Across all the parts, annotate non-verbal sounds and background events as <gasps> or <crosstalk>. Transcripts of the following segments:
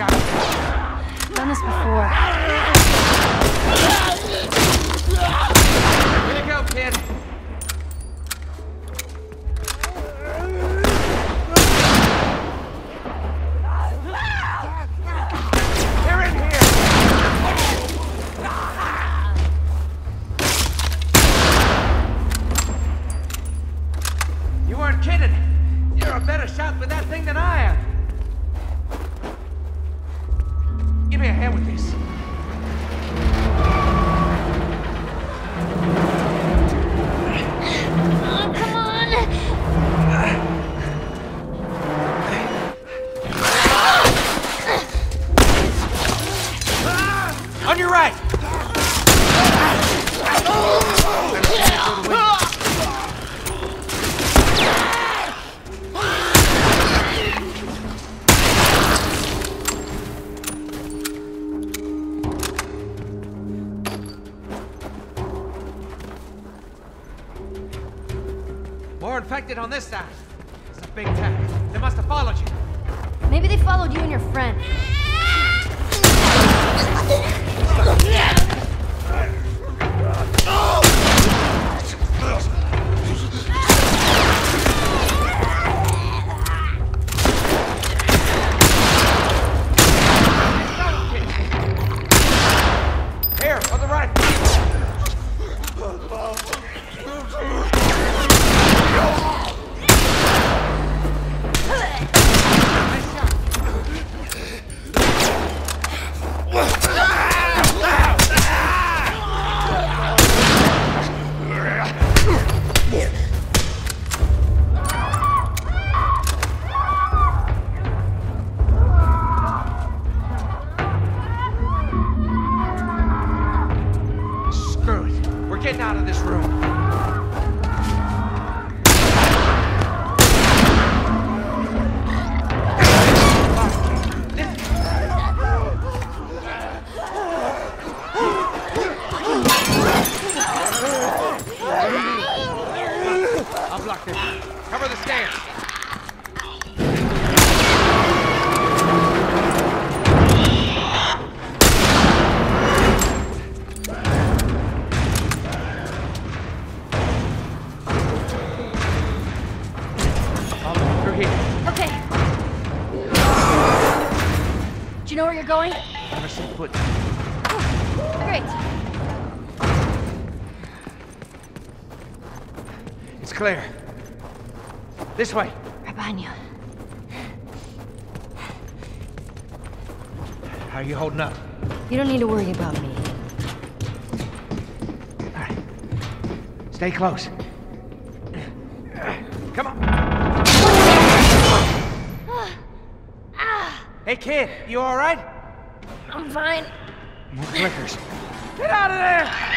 shot. Done this before. Here you go, kid. Know where you're going? Never set foot. Great. It's clear. This way. Right behind you. How are you holding up? You don't need to worry about me. All right. Stay close. Come on. Kid, you all right? I'm fine. More clickers. Get out of there!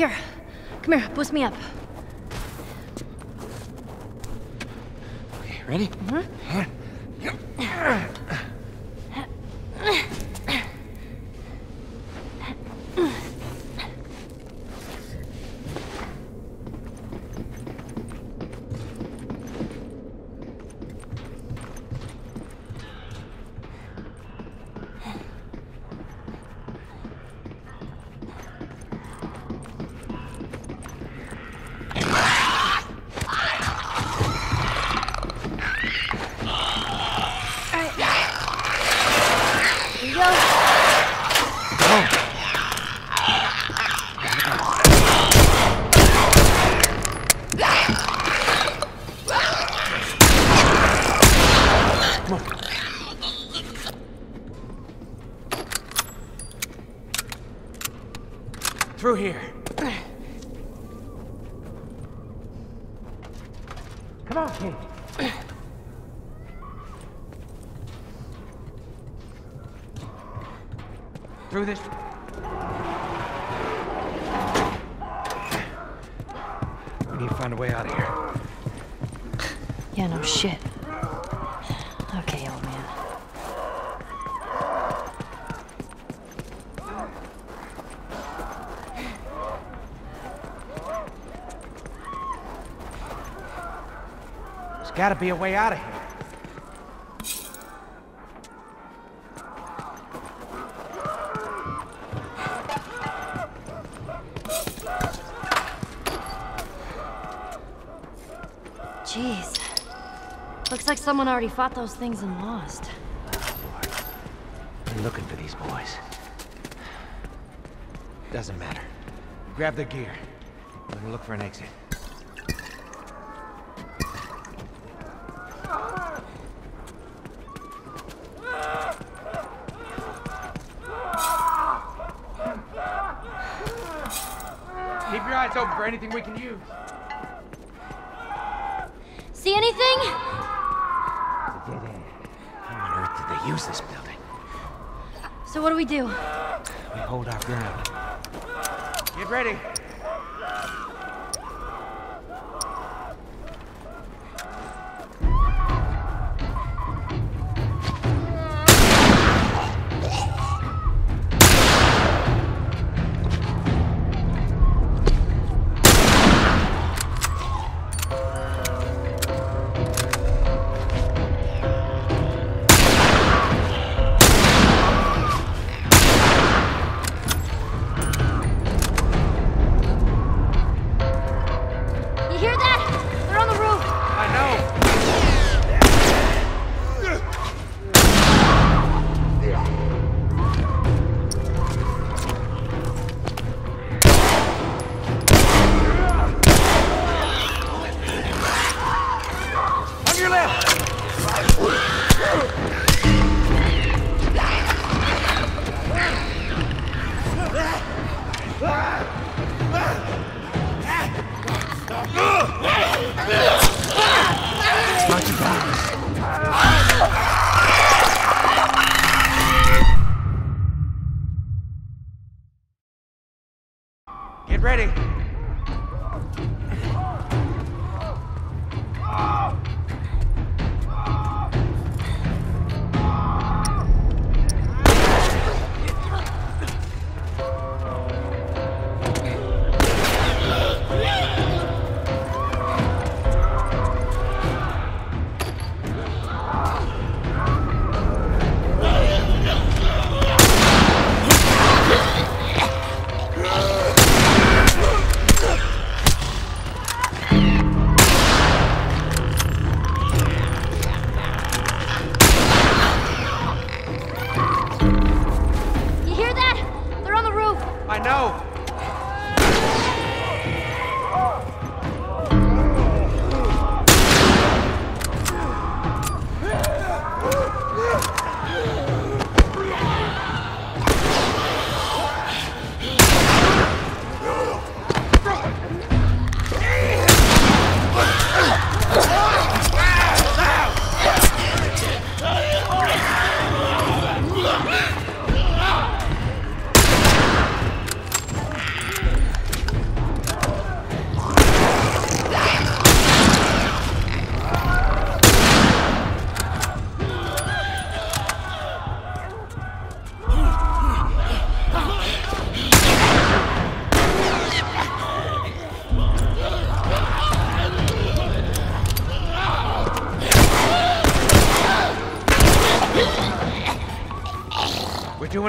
Here, come here, boost me up. Okay, ready? Mm-hmm. Alright. Here you go. Through here. Come on, kid. Through this. We need to find a way out of here. Yeah, no shit. Okay, old man. There's gotta be a way out of here. Someone already fought those things and lost. I'm looking for these boys. Doesn't matter. Grab the gear. We're gonna look for an exit. Keep your eyes open for anything we can use. See anything? Dead end. How on earth did they use this building? So what do we? We hold our ground. Get ready.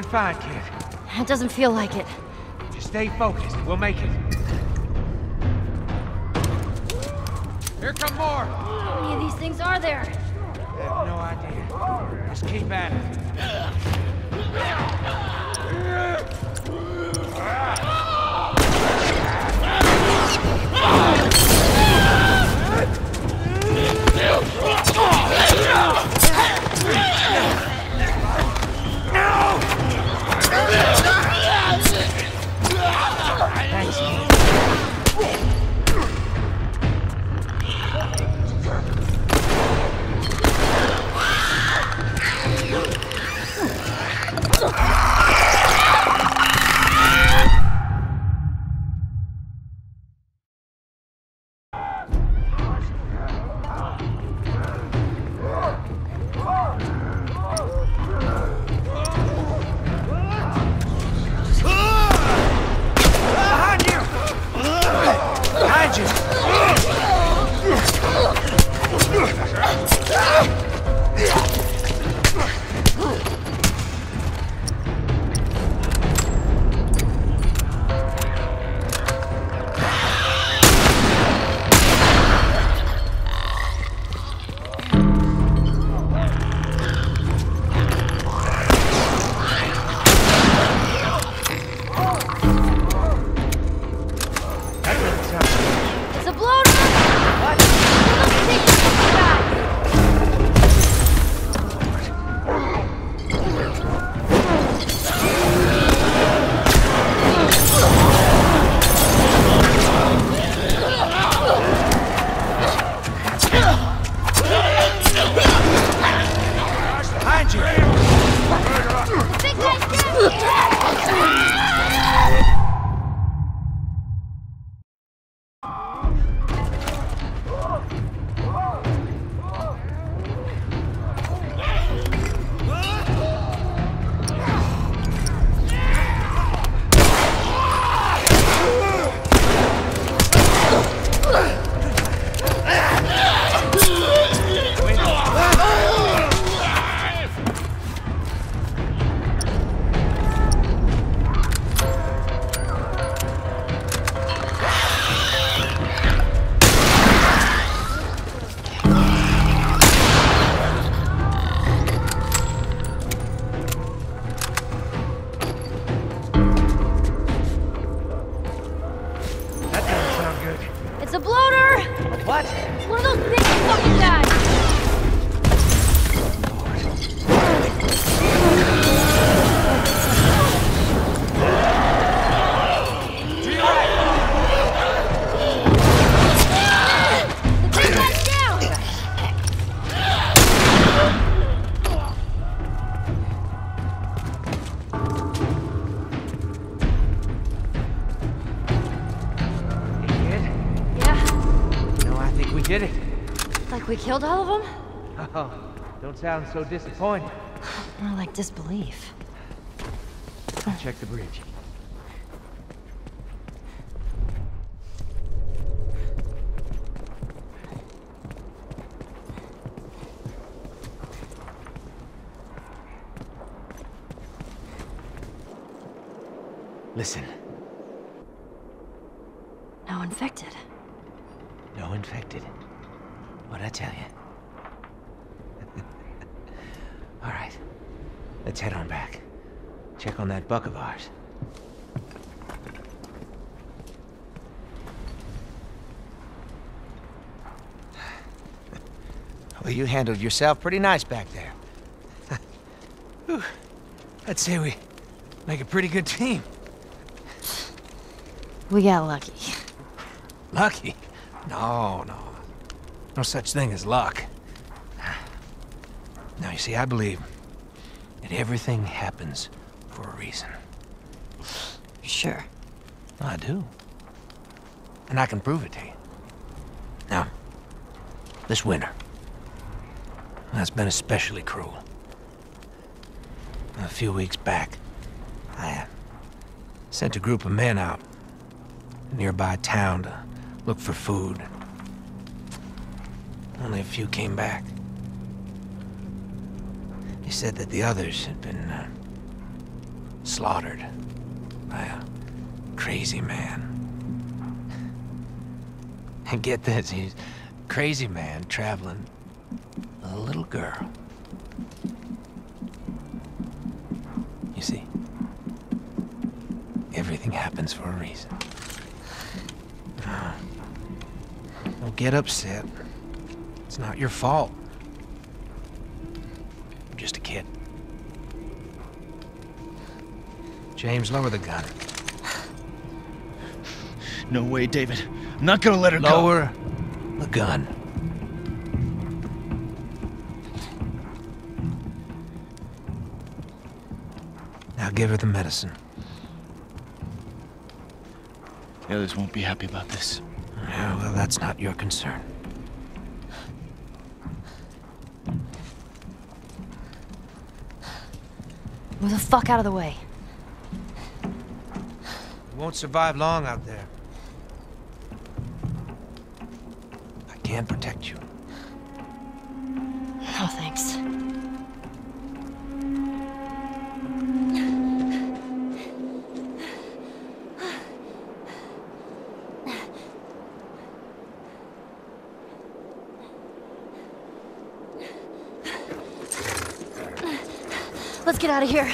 Doing fine, kid. It doesn't feel like it. Just stay focused. We'll make it. Here come more! How many of these things are there? I have no idea. Just keep at it. Ah! It's a bloater! What? One of those big fucking guys! Killed all of them? Oh, don't sound so disappointed. <sighs> More like disbelief. Check the bridge. Listen, No infected. no infected. What'd I tell you? All right, let's head on back. Check on that buck of ours. Well, you handled yourself pretty nice back there. <laughs> I'd say we make a pretty good team. We got lucky. Lucky? No, no. No such thing as luck. Now, you see, I believe that everything happens reason. Sure. I do. And I can prove it to you. Now, this winter, that's been especially cruel. A few weeks back, I uh, sent a group of men out a nearby town to look for food. Only a few came back. They said that the others had been uh, slaughtered by a crazy man. <laughs> And get this, he's crazy man traveling with a little girl. You see, everything happens for a reason. Uh, don't get upset. It's not your fault. James, lower the gun. No way, David. I'm not gonna let her go. Lower the gun. Now give her the medicine. The others won't be happy about this. Yeah, well, that's not your concern. Move the fuck out of the way. Won't survive long out there. I can protect you. No thanks. Let's get out of here.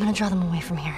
I'm gonna draw them away from here.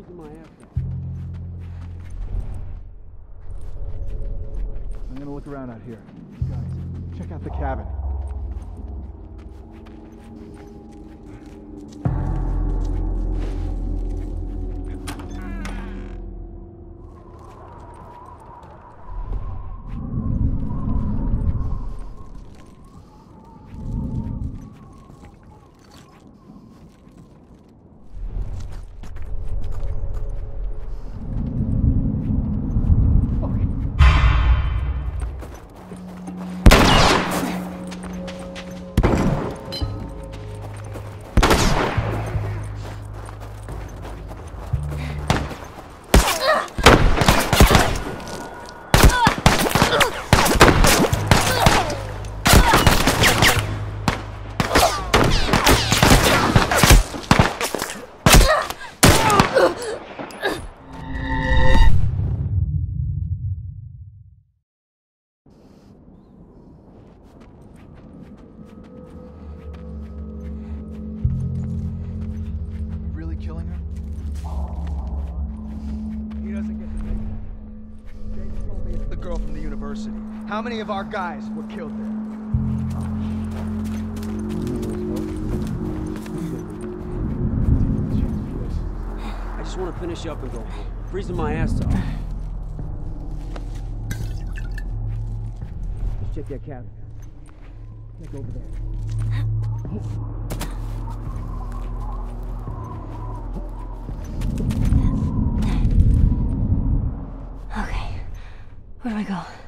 Freezing my ass off. I'm gonna look around out here. Guys, check out the cabin. Many of our guys were killed there? I just want to finish up and go. Freezing my ass off. Let's check that cabin. Check over there. Okay. Where do I go?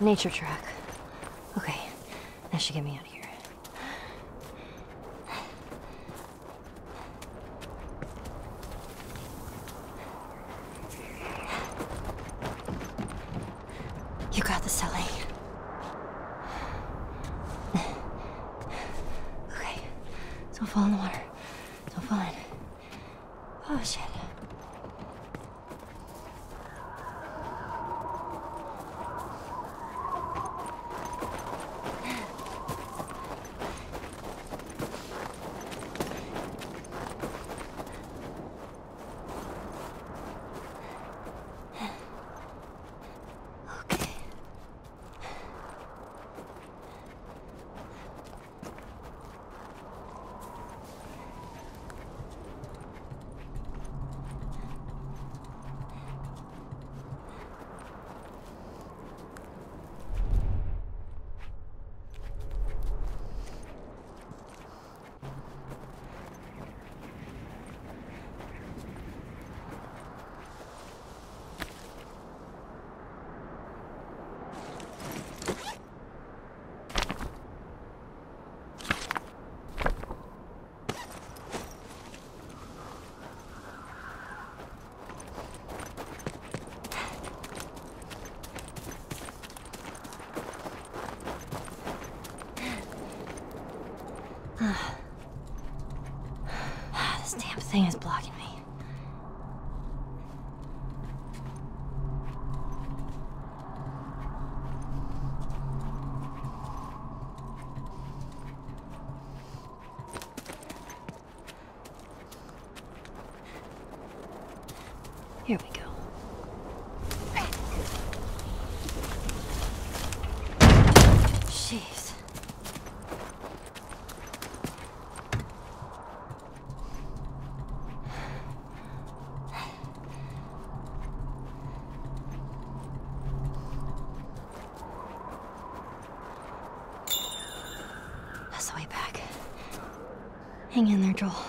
Nature track. Okay, that should get me out of here. Something is blocking Hang in there, Joel.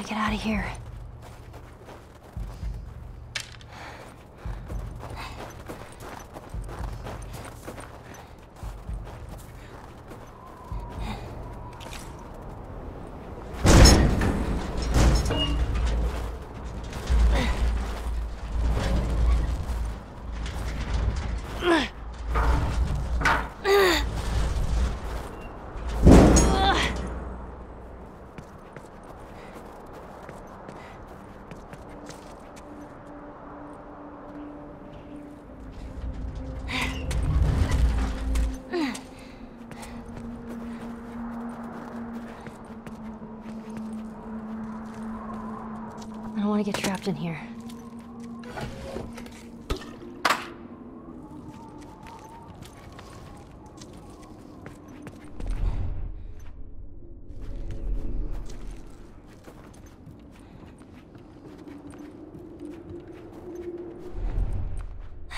I get out of here? I don't want to get trapped in here.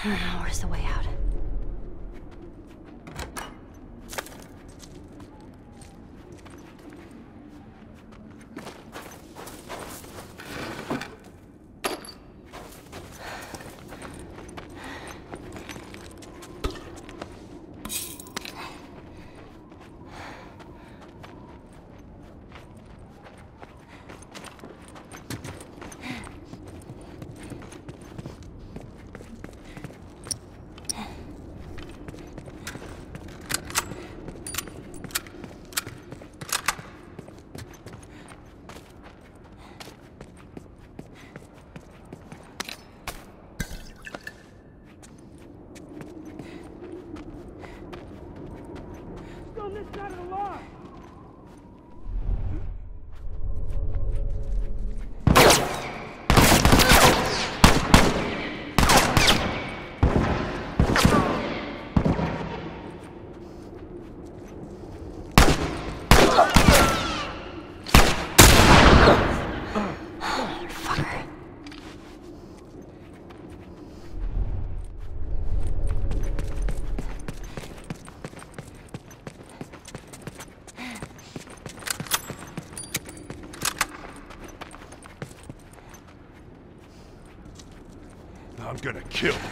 I don't know. Where's the way out? Fucker. I'm gonna kill.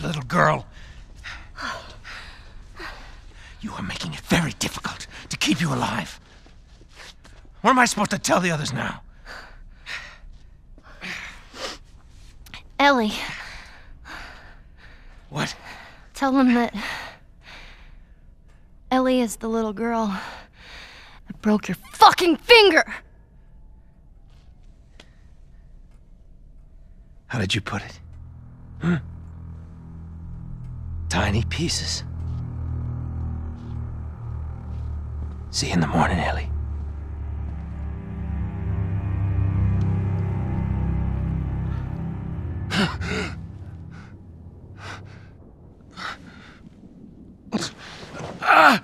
stupid little girl. You are making it very difficult to keep you alive. What am I supposed to tell the others now? Ellie, What? tell them that Ellie is the little girl that broke your fucking finger. How did you put it? Hmm? Tiny pieces. See you in the morning, Ellie. Ellie. <gasps> Ah!